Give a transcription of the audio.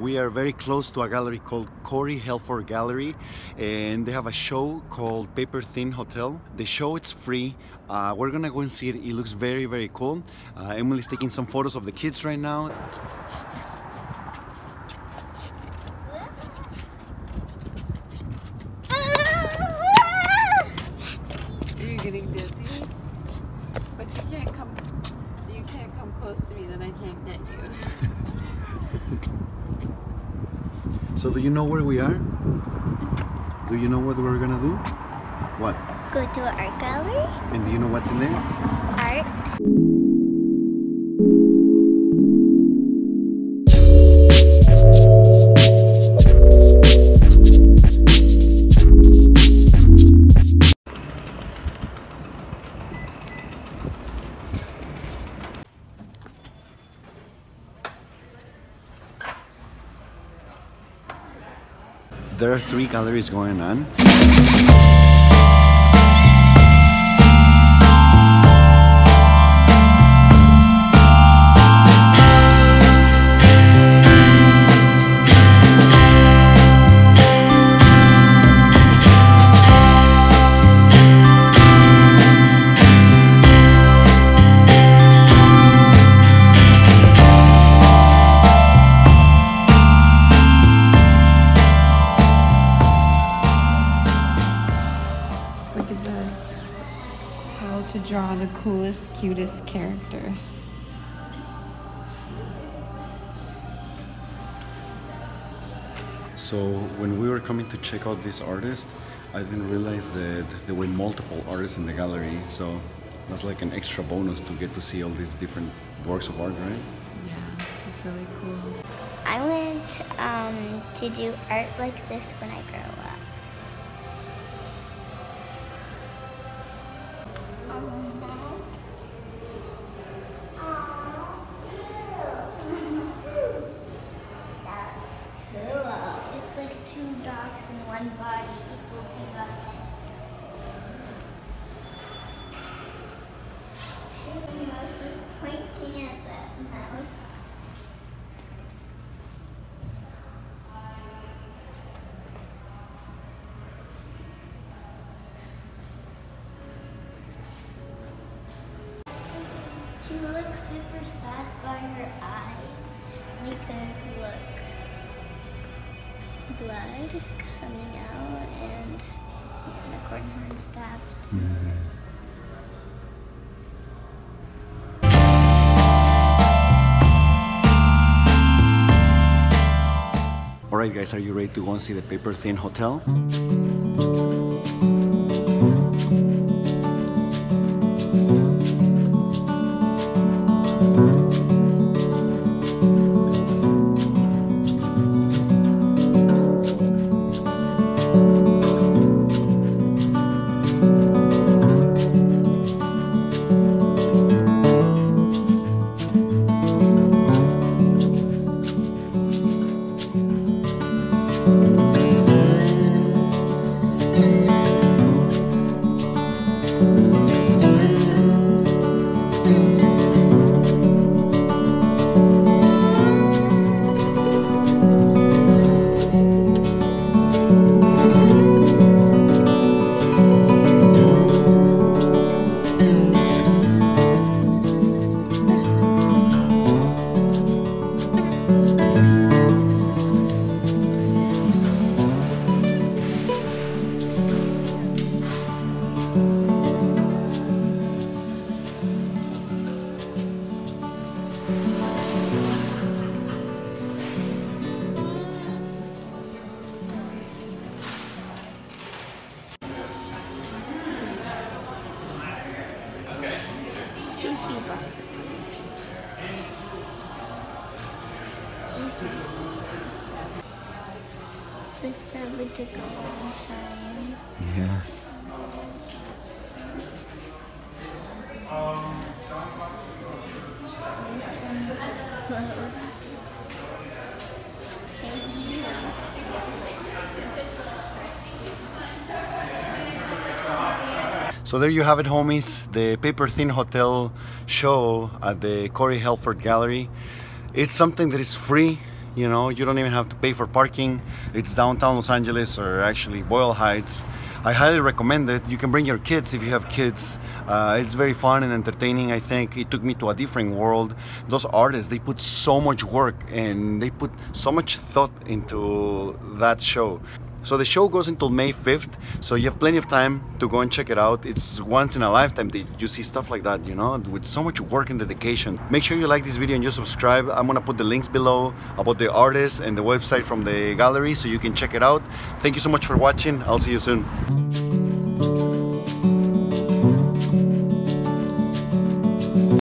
we are very close to a gallery called Corey Helford Gallery, and they have a show called Paper Thin Hotel. The show it's free. Uh, we're gonna go and see it. It looks very very cool. Uh, Emily's taking some photos of the kids right now. Are you getting dizzy? But you can't come. You can't come close to me, then I can't get you. So do you know where we are? Do you know what we're gonna do? What? Go to an art gallery? And do you know what's in there? There are three galleries going on. Look at this. How to draw the coolest, cutest characters. So when we were coming to check out this artist, I didn't realize that there were multiple artists in the gallery. So that's like an extra bonus to get to see all these different works of art, right? Yeah, it's really cool. I want um, to do art like this when I grow up. One body equal. The mouse is pointing at that mouse. She looks super sad by her eyes because look, blood coming out and unicorn horn stabbed. All right, guys, are you ready to go and see the Paper Thin Hotel? This took a long time. Yeah. So there you have it, homies. The Paper Thin Hotel show at the Corey Helford Gallery. It's something that is free. You know, you don't even have to pay for parking. It's downtown Los Angeles or actually Boyle Heights. I highly recommend it. You can bring your kids if you have kids. Uh, it's very fun and entertaining. I think it took me to a different world. Those artists, they put so much work and they put so much thought into that show. So the show goes until May 5th, so you have plenty of time to go and check it out. It's once in a lifetime that you see stuff like that, you know, with so much work and dedication. Make sure you like this video and you subscribe. I'm gonna put the links below about the artist and the website from the gallery so you can check it out. Thank you so much for watching. I'll see you soon.